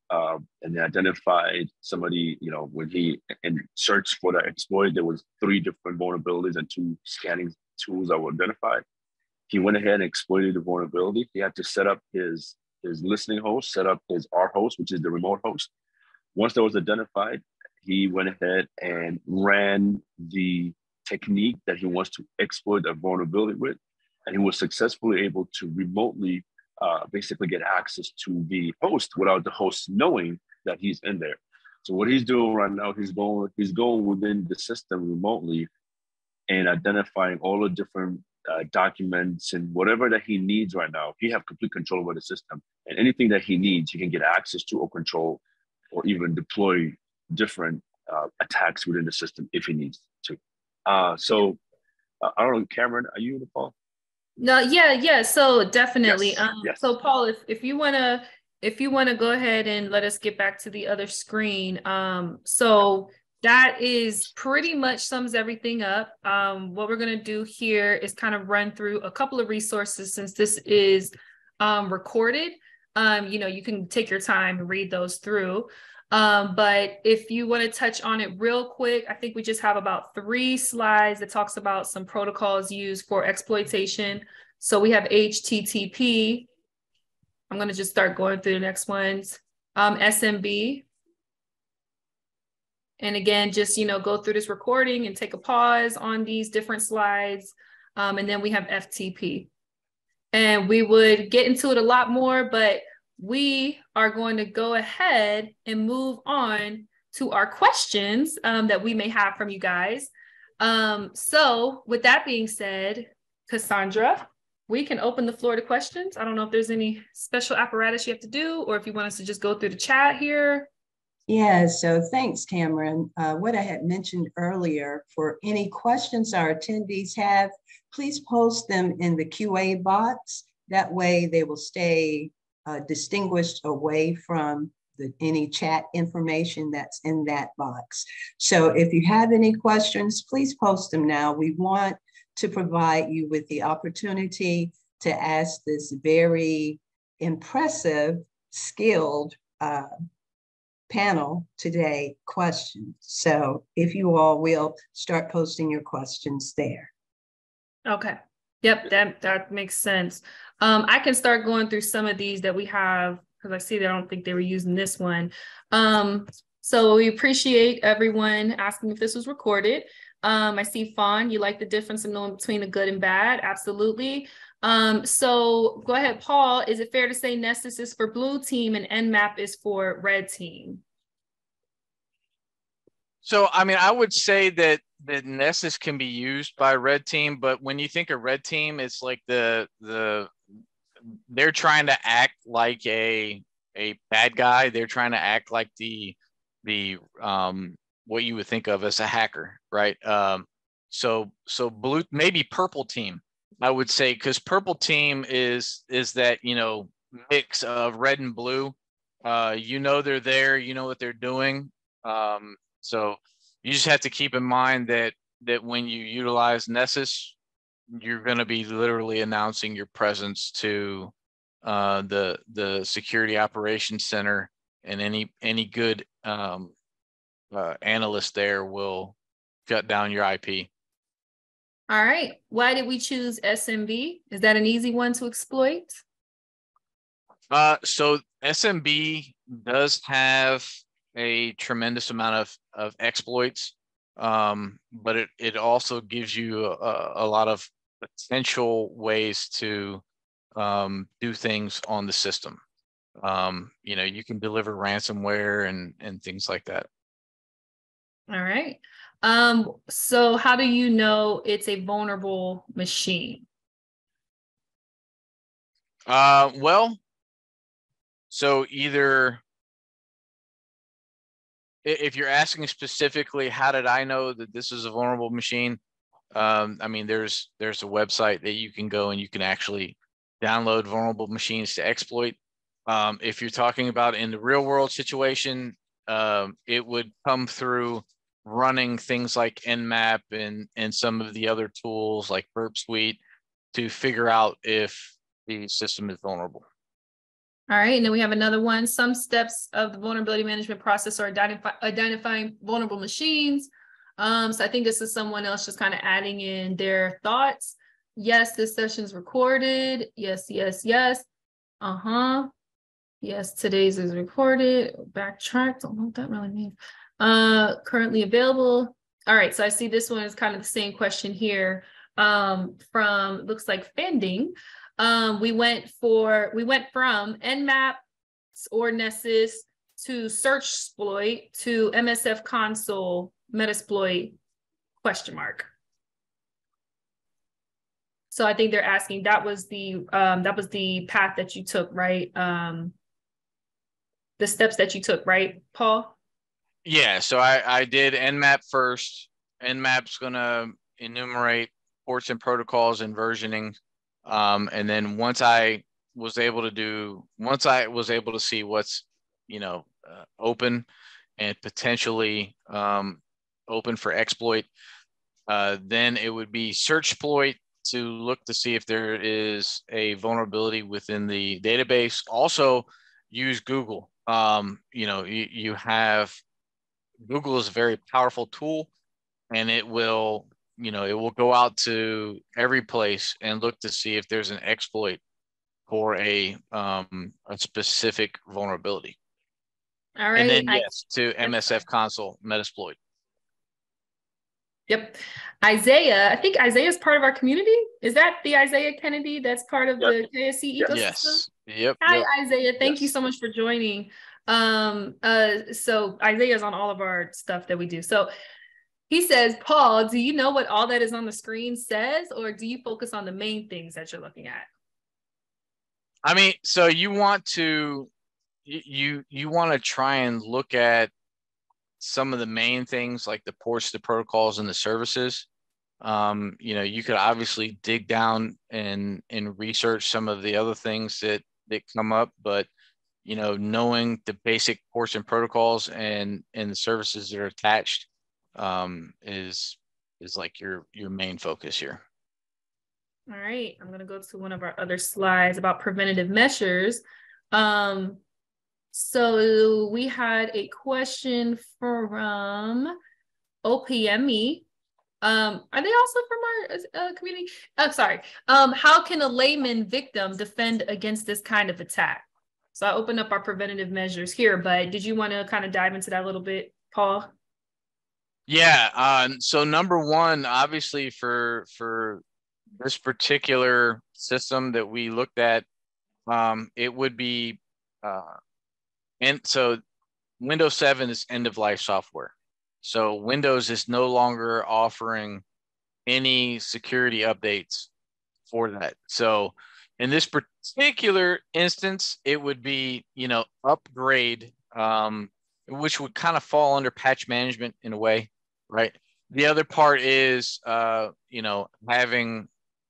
uh, and identified somebody, you know, when he and searched for the exploit, there was three different vulnerabilities and two scanning tools that were identified. He went ahead and exploited the vulnerability. He had to set up his his listening host, set up his R host, which is the remote host. Once that was identified, he went ahead and ran the technique that he wants to exploit a vulnerability with, and he was successfully able to remotely uh, basically get access to the host without the host knowing that he's in there. So what he's doing right now, he's going he's going within the system remotely and identifying all the different uh, documents and whatever that he needs right now. He have complete control over the system, and anything that he needs, he can get access to or control, or even deploy different uh, attacks within the system if he needs to. Uh, so uh, I don't know, Cameron, are you in the Paul? No, yeah, yeah. So definitely. Yes, um, yes. So Paul, if if you wanna if you wanna go ahead and let us get back to the other screen. Um, so that is pretty much sums everything up. Um, what we're gonna do here is kind of run through a couple of resources since this is um, recorded. Um, you know, you can take your time and read those through. Um, but if you want to touch on it real quick, I think we just have about three slides that talks about some protocols used for exploitation. So we have HTTP. I'm going to just start going through the next ones. Um, SMB. And again, just, you know, go through this recording and take a pause on these different slides. Um, and then we have FTP. And we would get into it a lot more, but we are going to go ahead and move on to our questions um, that we may have from you guys. Um, so, with that being said, Cassandra, we can open the floor to questions. I don't know if there's any special apparatus you have to do, or if you want us to just go through the chat here. Yeah, so thanks, Cameron. Uh, what I had mentioned earlier, for any questions our attendees have, please post them in the QA box. That way they will stay uh, distinguished away from the, any chat information that's in that box. So if you have any questions, please post them now. We want to provide you with the opportunity to ask this very impressive, skilled uh, panel today questions. So if you all will start posting your questions there. Okay. Yep, that that makes sense. Um, I can start going through some of these that we have because I see I don't think they were using this one. Um, so we appreciate everyone asking if this was recorded. Um, I see Fawn, you like the difference in knowing between the good and bad. Absolutely. Um, so go ahead, Paul. Is it fair to say Nessus is for blue team and Nmap is for red team? So, I mean, I would say that that Nessus can be used by red team, but when you think of red team, it's like the the they're trying to act like a a bad guy. They're trying to act like the the um what you would think of as a hacker, right? Um, so so blue maybe purple team I would say because purple team is is that you know mix of red and blue. Uh, you know they're there. You know what they're doing. Um, so you just have to keep in mind that that when you utilize Nessus, you're going to be literally announcing your presence to uh, the the security operations center, and any any good um, uh, analyst there will shut down your IP. All right. Why did we choose SMB? Is that an easy one to exploit? Uh, so SMB does have a tremendous amount of, of exploits, um, but it, it also gives you a, a lot of potential ways to um, do things on the system. Um, you know, you can deliver ransomware and, and things like that. All right. Um, so how do you know it's a vulnerable machine? Uh, well, so either if you're asking specifically, how did I know that this is a vulnerable machine? Um, I mean, there's there's a website that you can go and you can actually download vulnerable machines to exploit. Um, if you're talking about in the real world situation, um, it would come through running things like Nmap and and some of the other tools like Burp Suite to figure out if the system is vulnerable. All right, and then we have another one. Some steps of the vulnerability management process are identify, identifying vulnerable machines. Um, so I think this is someone else just kind of adding in their thoughts. Yes, this session is recorded. Yes, yes, yes. Uh-huh. Yes, today's is recorded. Backtrack. Don't know what that really means. Uh, currently available. All right, so I see this one is kind of the same question here um, from looks like Fending. Um, we went for we went from Nmap or Nessus to search exploit to MSF console Metasploit question mark. So I think they're asking that was the um, that was the path that you took, right? Um, the steps that you took, right, Paul? Yeah, so I, I did Nmap first. Nmap's gonna enumerate ports and protocols and versioning. Um, and then once I was able to do, once I was able to see what's, you know, uh, open and potentially um, open for exploit, uh, then it would be search exploit to look to see if there is a vulnerability within the database. Also, use Google. Um, you know, you, you have Google is a very powerful tool and it will, you know, it will go out to every place and look to see if there's an exploit for a um, a specific vulnerability. All right. And then yes, to MSF console Metasploit. Yep. Isaiah, I think Isaiah is part of our community. Is that the Isaiah Kennedy that's part of yep. the KSC ecosystem? Yes. Yep. Hi, yep. Isaiah. Thank yes. you so much for joining. Um, uh, so Isaiah's on all of our stuff that we do. So he says, Paul, do you know what all that is on the screen says, or do you focus on the main things that you're looking at? I mean, so you want to you you want to try and look at some of the main things like the ports, the protocols, and the services. Um, you know, you could obviously dig down and and research some of the other things that that come up, but you know, knowing the basic ports and protocols and and the services that are attached um, is is like your your main focus here. All right, I'm going to go to one of our other slides about preventative measures. Um, so we had a question from OPME. Um, are they also from our uh, community? I'm oh, sorry. Um, how can a layman victim defend against this kind of attack? So I opened up our preventative measures here, but did you want to kind of dive into that a little bit, Paul? Yeah. Uh, so number one, obviously for for this particular system that we looked at, um, it would be, uh, and so Windows 7 is end of life software. So Windows is no longer offering any security updates for that. So in this particular instance, it would be, you know, upgrade, um, which would kind of fall under patch management in a way, right? The other part is, uh, you know, having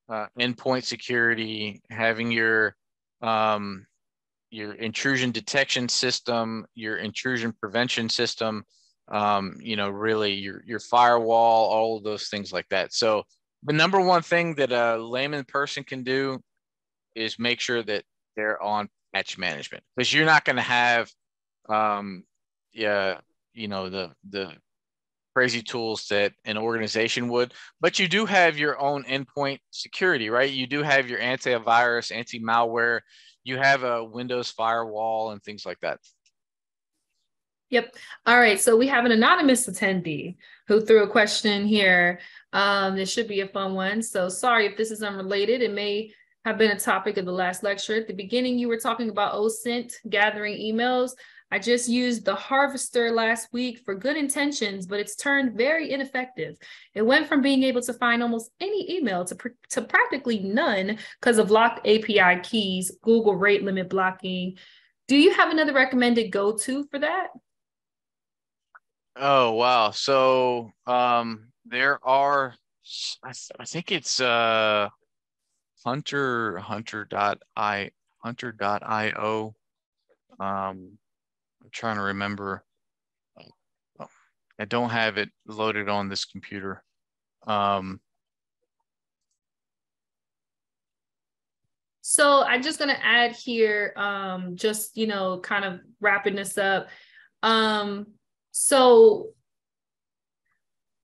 uh, endpoint security, having your um, your intrusion detection system, your intrusion prevention system, um, you know, really your your firewall, all of those things like that. So the number one thing that a layman person can do is make sure that they're on patch management because you're not going to have um yeah you know the the crazy tools that an organization would but you do have your own endpoint security right you do have your antivirus anti-malware you have a windows firewall and things like that Yep. All right. So we have an anonymous attendee who threw a question here. Um, this should be a fun one. So sorry if this is unrelated. It may have been a topic of the last lecture. At the beginning, you were talking about OSINT gathering emails. I just used the harvester last week for good intentions, but it's turned very ineffective. It went from being able to find almost any email to, pr- to practically none because of locked API keys, Google rate limit blocking. Do you have another recommended go to for that? Oh, wow. So um, there are, I, th- I think it's uh, hunter hunter dot i hunter um i'm trying to remember. Oh, i don't have it loaded on this computer. Um so i'm just going to add here um just you know kind of wrapping this up. Um so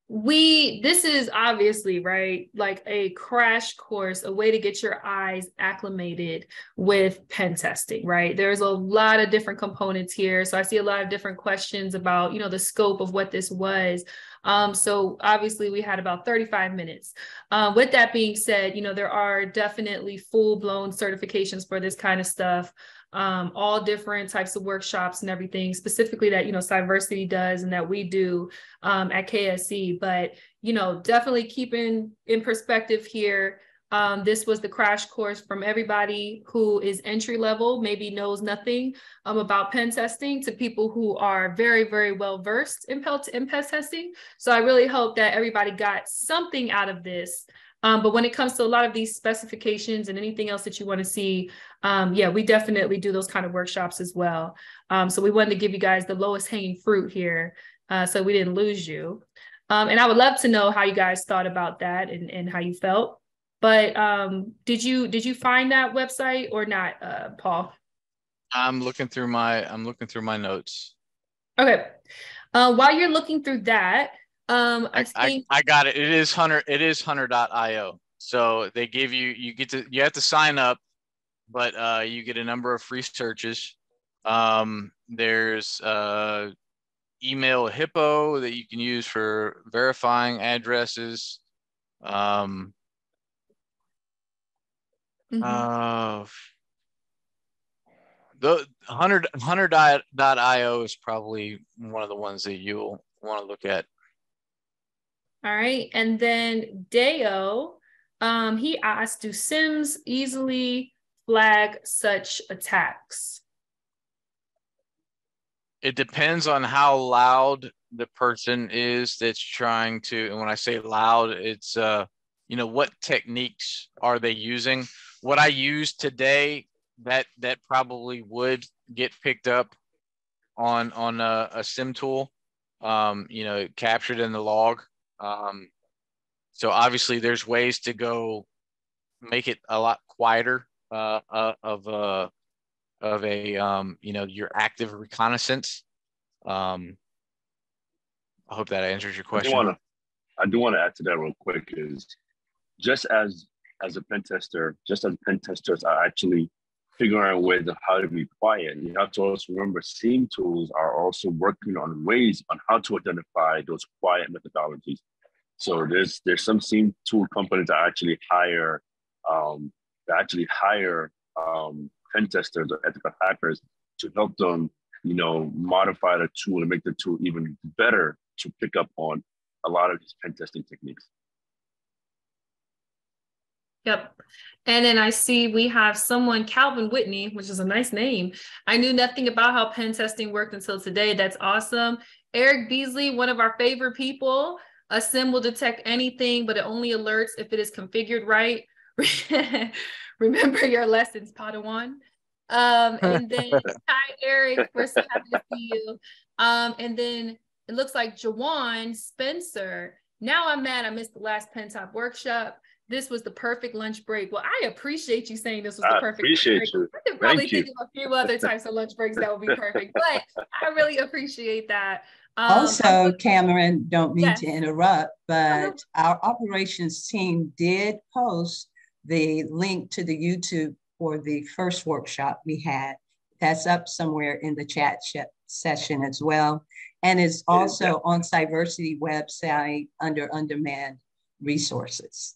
we this is obviously right like a crash course a way to get your eyes acclimated with pen testing right? There's a lot of different components here. So i see a lot of different questions about you know the scope of what this was. Um, so obviously we had about 35 minutes. Uh, with that being said you know there are definitely full-blown certifications for this kind of stuff um, all different types of workshops and everything, specifically that, you know, Cyversity does and that we do um, at KSC. But, you know, definitely keeping in perspective here, um, this was the crash course from everybody who is entry level, maybe knows nothing um, about pen testing, to people who are very, very well versed in, in pen testing. So I really hope that everybody got something out of this um, but when it comes to a lot of these specifications and anything else that you want to see, um, yeah, we definitely do those kind of workshops as well. Um, so we wanted to give you guys the lowest hanging fruit here uh, so we didn't lose you. Um, and I would love to know how you guys thought about that and, and how you felt. But um, did you did you find that website or not, uh, Paul? I'm looking through my I'm looking through my notes. Okay. Uh, while you're looking through that, um, I, I, think I, I got it. It is hunter. It is hunter.io. So they give you you get to you have to sign up, but uh, you get a number of free searches. Um, there's uh, email hippo that you can use for verifying addresses. Um, mm-hmm. uh, the hunter hunter.io is probably one of the ones that you'll want to look at all right. And then Deo, um, he asked, do Sims easily flag such attacks? It depends on how loud the person is that's trying to, and when I say loud, it's, uh, you know, what techniques are they using? What I use today, that that probably would get picked up on on a, a SIEM tool, um, you know, captured in the log. Um, so obviously there's ways to go make it a lot quieter uh, uh, of a of a um, you know your active reconnaissance. Um, I hope that answers your question. I do want to add to that real quick is just as as a pen tester, just as pen testers are actually figuring out ways of how to be quiet. You have to also remember SIEM tools are also working on ways on how to identify those quiet methodologies. So there's there's some SIEM tool companies that actually hire um, that actually hire um, pen testers or ethical hackers to help them, you know, modify the tool and make the tool even better to pick up on a lot of these pen testing techniques. Yep. And then I see we have someone, Calvin Whitney, which is a nice name. I knew nothing about how pen testing worked until today. That's awesome. Eric Beasley, one of our favorite people. A SIEM will detect anything, but it only alerts if it is configured right. <laughs> Remember your lessons, Padawan. Um, <laughs> and then hi, Eric. We're so happy to see you. Um, and then it looks like Jawan Spencer. Now I'm mad I missed the last Pentop workshop. This was the perfect lunch break. Well, I appreciate you saying this was the I perfect appreciate break. you. I could probably Thank think you. of a few other types of lunch breaks that would be perfect, but I really appreciate that. Um, Also, Cameron, don't mean Yes. to interrupt, but our operations team did post the link to the YouTube for the first workshop we had. That's up somewhere in the chat sh- session as well. And it's also on Cyversity website under on-demand resources.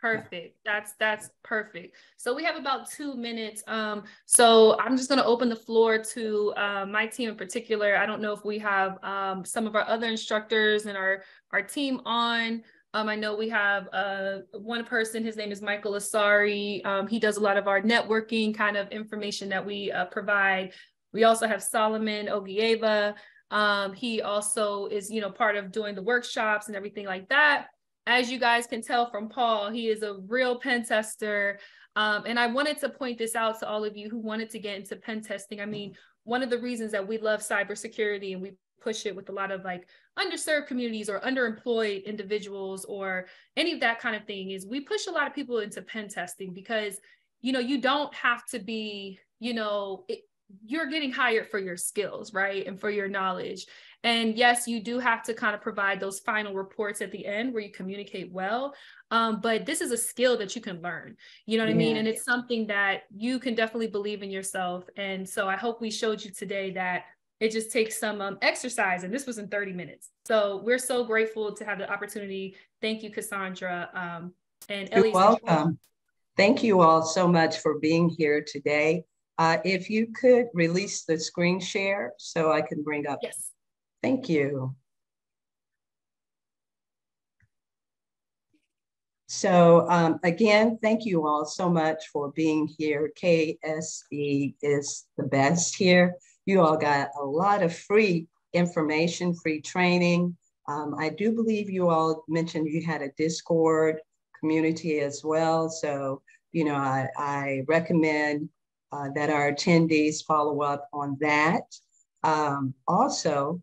Perfect. That's that's perfect. So we have about two minutes. Um, so I'm just going to open the floor to uh, my team in particular. I don't know if we have um, some of our other instructors and our our team on. Um, I know we have uh, one person. His name is Michael Asari. Um, he does a lot of our networking kind of information that we uh, provide. We also have Solomon Ogieva. Um, he also is, you know, part of doing the workshops and everything like that as you guys can tell from Paul, he is a real pen tester. Um, and I wanted to point this out to all of you who wanted to get into pen testing. I mean, one of the reasons that we love cybersecurity and we push it with a lot of like underserved communities or underemployed individuals or any of that kind of thing is we push a lot of people into pen testing because, you know, you don't have to be, you know, it, you're getting hired for your skills, right? And for your knowledge. And yes, you do have to kind of provide those final reports at the end where you communicate well. Um, but this is a skill that you can learn. You know what I mean? And it's something that you can definitely believe in yourself. And so I hope we showed you today that it just takes some um, exercise. And this was in 30 minutes. So we're so grateful to have the opportunity. Thank you, Cassandra. Um, and You're welcome. Thank you all so much for being here today. Uh, if you could release the screen share so I can bring up. Yes. Thank you. So um, again, thank you all so much for being here. KSE is the best here. You all got a lot of free information, free training. Um, I do believe you all mentioned you had a Discord community as well. So, you know, I, I recommend uh, that our attendees follow up on that. Um, also,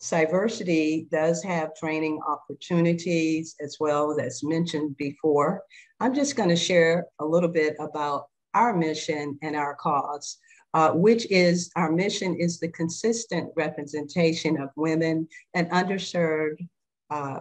Cyversity does have training opportunities as well as mentioned before. I'm just going to share a little bit about our mission and our cause, uh, which is our mission is the consistent representation of women and underserved, uh,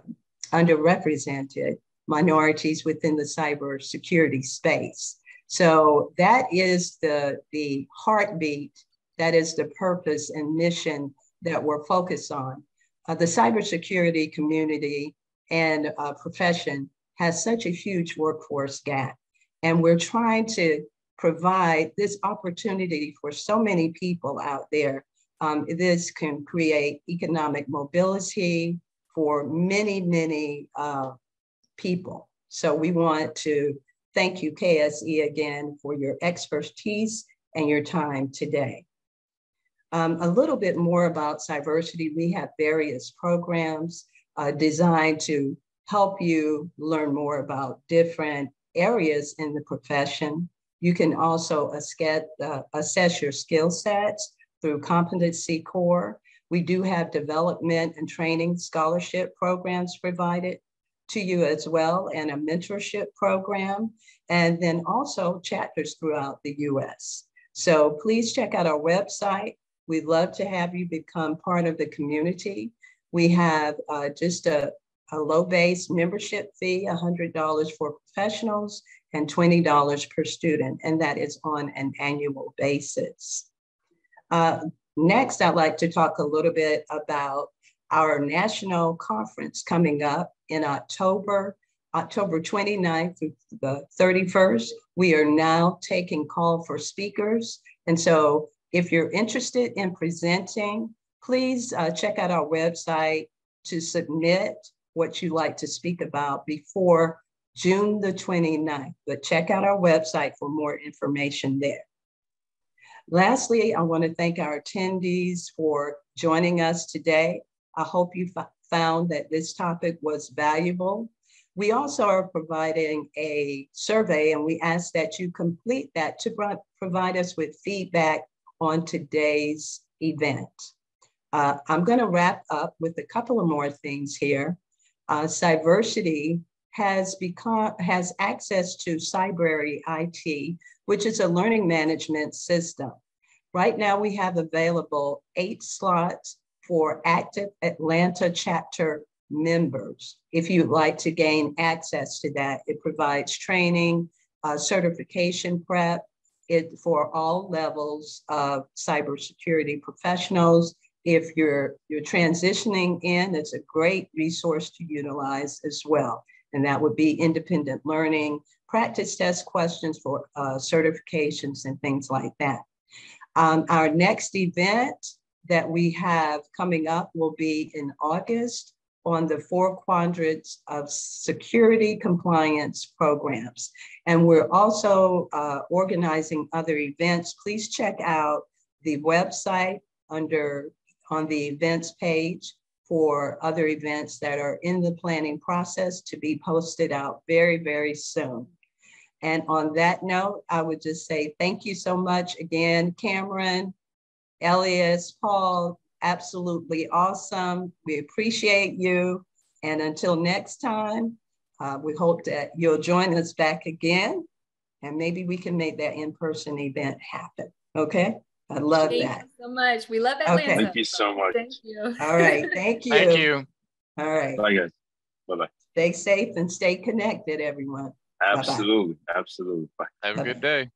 underrepresented minorities within the cybersecurity space. So that is the, the heartbeat, that is the purpose and mission that we're focused on. Uh, the cybersecurity community and uh, profession has such a huge workforce gap. And we're trying to provide this opportunity for so many people out there. Um, this can create economic mobility for many, many uh, people. So we want to thank you, KSE, again, for your expertise and your time today. Um, a little bit more about Cyversity. We have various programs uh, designed to help you learn more about different areas in the profession. You can also assess, uh, your skill sets through Competency Core. We do have development and training scholarship programs provided to you as well, and a mentorship program, and then also chapters throughout the US. So please check out our website. We'd love to have you become part of the community. We have uh, just a, a low base membership fee, $100 for professionals and $20 per student, and that is on an annual basis. Uh, next, I'd like to talk a little bit about our national conference coming up in October, October 29th through the 31st. We are now taking call for speakers. And so if you're interested in presenting, please uh, check out our website to submit what you'd like to speak about before June the 29th. But check out our website for more information there. Lastly, I want to thank our attendees for joining us today. I hope you found that this topic was valuable. We also are providing a survey and we ask that you complete that to provide us with feedback on today's event. Uh, I'm going to wrap up with a couple of more things here. Uh, has become has access to Cybrary IT, which is a learning management system. Right now, we have available eight slots for active Atlanta chapter members. If you'd like to gain access to that, it provides training, uh, certification prep, it for all levels of cybersecurity professionals. If you're you're transitioning in, it's a great resource to utilize as well. And that would be independent learning, practice test questions for uh, certifications and things like that. Um, our next event that we have coming up will be in August on the four quadrants of security compliance programs. And we're also uh, organizing other events. Please check out the website under on the events page for other events that are in the planning process to be posted out very, very soon. And on that note, I would just say thank you so much again, Cameron, Elias, Paul, absolutely awesome. We appreciate you. And until next time, uh, we hope that you'll join us back again and maybe we can make that in-person event happen. Okay. I love thank that. so much. We love that. Okay. Thank you so much. Thank you. All right. <laughs> Thank you. thank you. All right. Bye guys. Bye-bye. Stay safe and stay connected, everyone. Absolutely. Bye-bye. Absolutely. Bye. Have a good day.